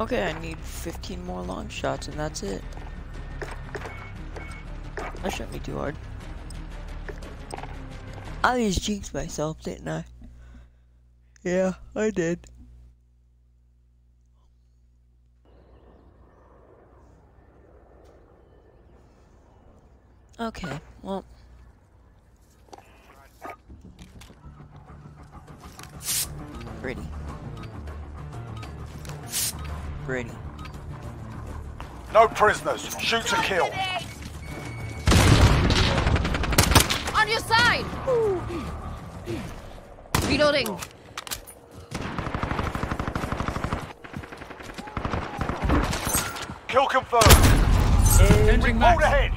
Okay, I need 15 more long shots and that's it. That shouldn't be too hard. I just jinxed myself, didn't I? Yeah, I did. Okay, well. Ready. Ready. No prisoners. Shoot to kill. On your side! Reloading. Kill confirmed. And Report ahead.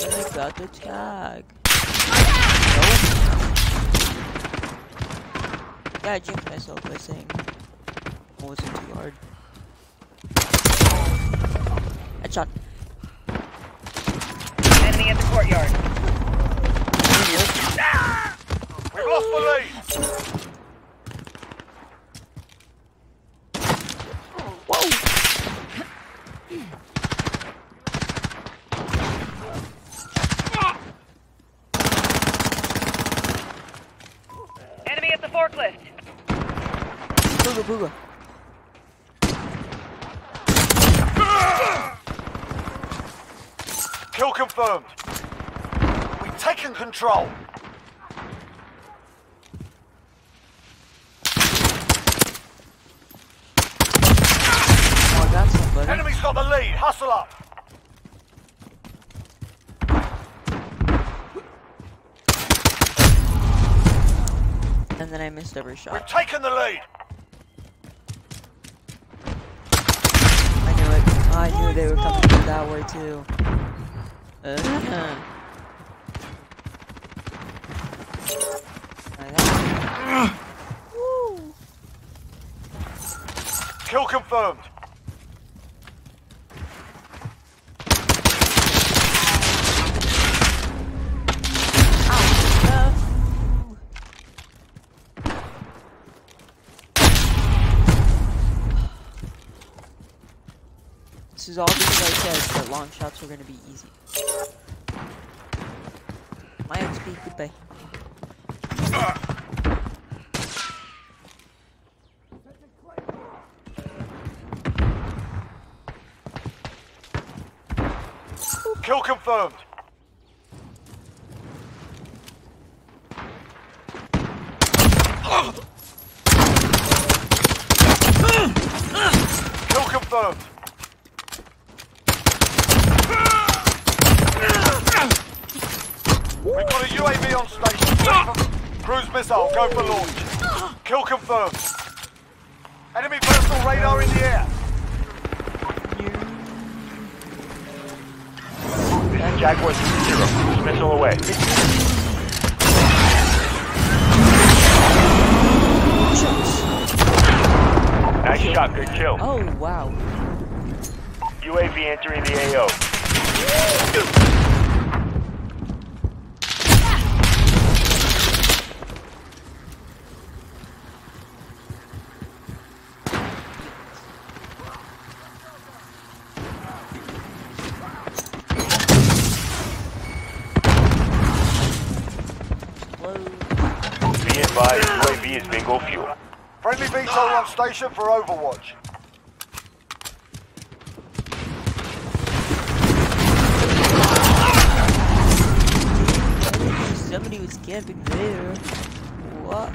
I got the tag. Yeah, I jinxed myself by saying it wasn't too hard. Headshot. Enemy at the courtyard. We've lost the lead. Enemy at the forklift. Booga booga. Kill confirmed. We've taken control. Oh, I got somebody. Enemy's got the lead. Hustle up. And then I missed every shot. We've taken the lead. I knew it. I knew they were coming that way too. Uh-huh. Kill confirmed. Is all because I said that long shots were gonna be easy. My XP, goodbye. Kill confirmed. Kill confirmed. We've got a UAV on station. Cruise missile, go for launch. Kill confirmed. Enemy personal radar in the air. This is Jaguar 3-0. Cruise missile away. Nice shot, good kill. Oh wow. UAV entering the AO. Be advised, UAV is bingo fuel. Friendly VTOL on station for Overwatch. Somebody was camping there. What?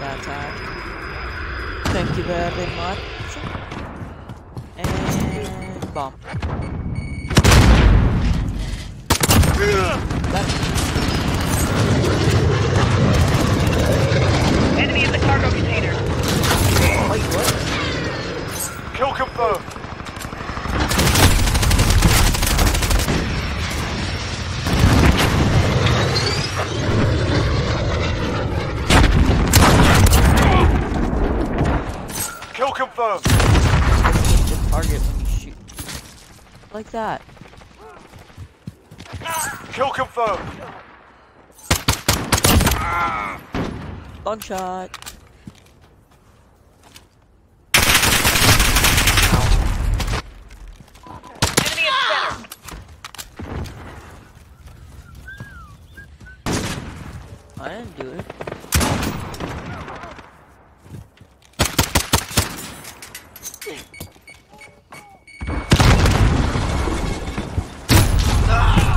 That's that. Thank you very much. And bomb. Enemy in the cargo container. Wait, what? Kill confirmed. Kill confirmed. Hit target when you shoot. Like that. Kill confirmed. Long shot. Enemy in the center. I didn't do it.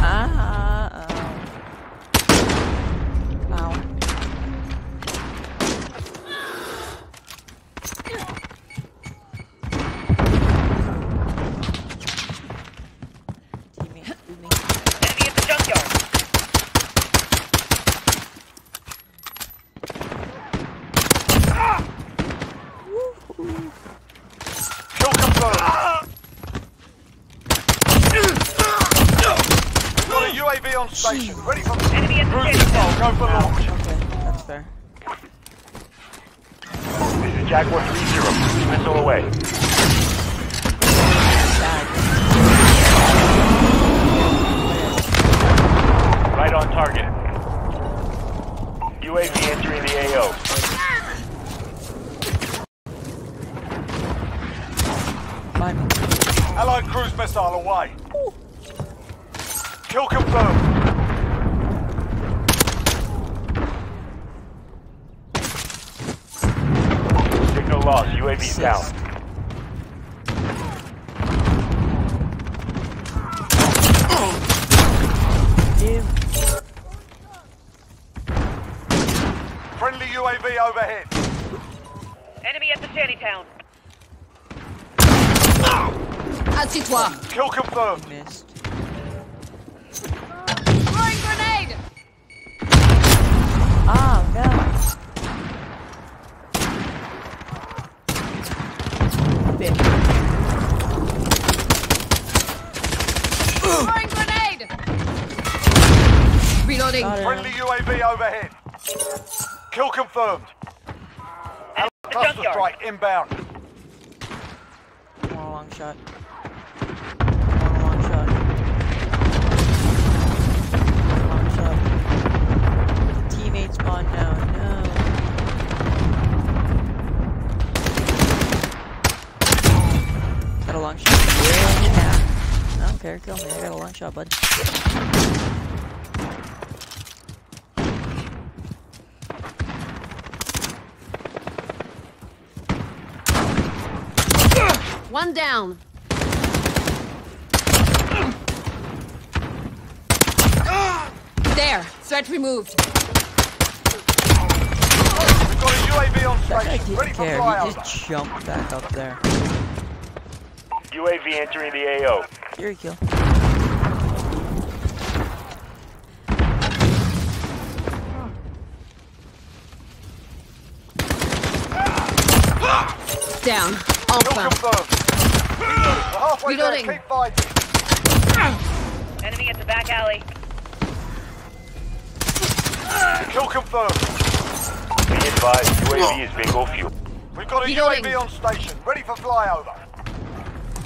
Ah, ow. Ow. Teammate, do me. Enemy at the junkyard. Kill confirmed. Got a UAV on station. Ready for Enemy at the cruise standing missile. zone. Go for launch. Okay, that's fair. This is Jaguar 3-0. Missile away. Right on target. UAV entering the AO. Find me. Allied cruise missile away. Kill confirmed. Signal lost. UAV down. Friendly UAV overhead. Enemy at the shantytown. Assis-toi. Kill confirmed. Missed. UAV overhead. Kill confirmed. Enemy at the Cluster strike inbound. One long shot. One long shot. Long shot. Teammate spawn now. No. Got a long shot. Yeah. I don't care. Kill me. I got a long shot, bud. One down. There. Threat removed. Got a UAV on That guy station. Ready didn't for care. He just jumped back up there. UAV entering the AO. Here, kill. Down. Kill Enfin. confirmed. We're halfway Reloading. there. Keep fighting. Enemy at the back alley. Kill confirmed. Be advised. UAV is bingo fuel. We've got a Reloading. UAV on station. Ready for flyover.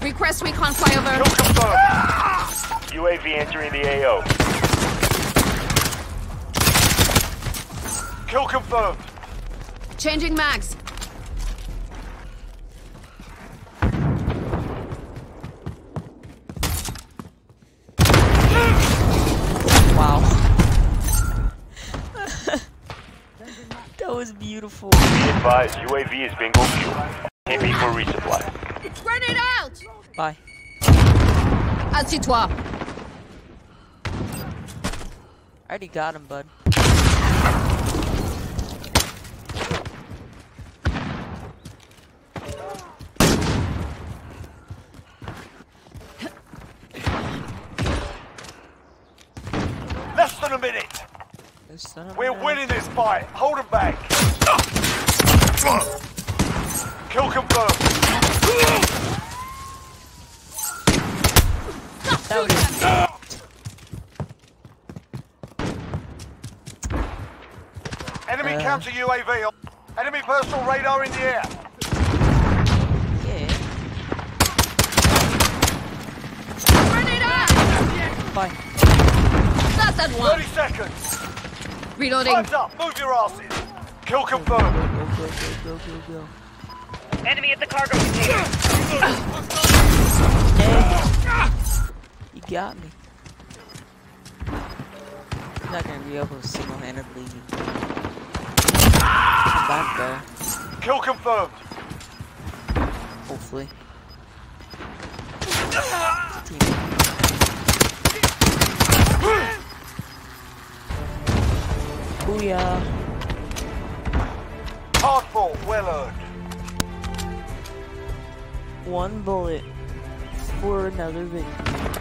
Request recon flyover. Kill confirmed. UAV entering the AO. Kill confirmed. Changing mags. Wow. that was beautiful. Be advised. UAV is bingo fuel. KB for resupply. Grenade out. Bye. Assis-toi. I already got him, bud. Less than a minute. We're gun. winning this fight. Hold them back. Kill confirmed. That Enemy Uh. counter UAV. Enemy personal radar in the air. yeah. Grenade out. Bye. Got that one. 30 seconds. Reloading. Time's up. Move your asses. Kill confirmed. go, go, go, go, go, go. Enemy at the cargo container. You got me. I'm not gonna be able to single-handedly come back though. Kill confirmed. Hopefully. Booyah. Hard fought. Well earned. One bullet for another victory.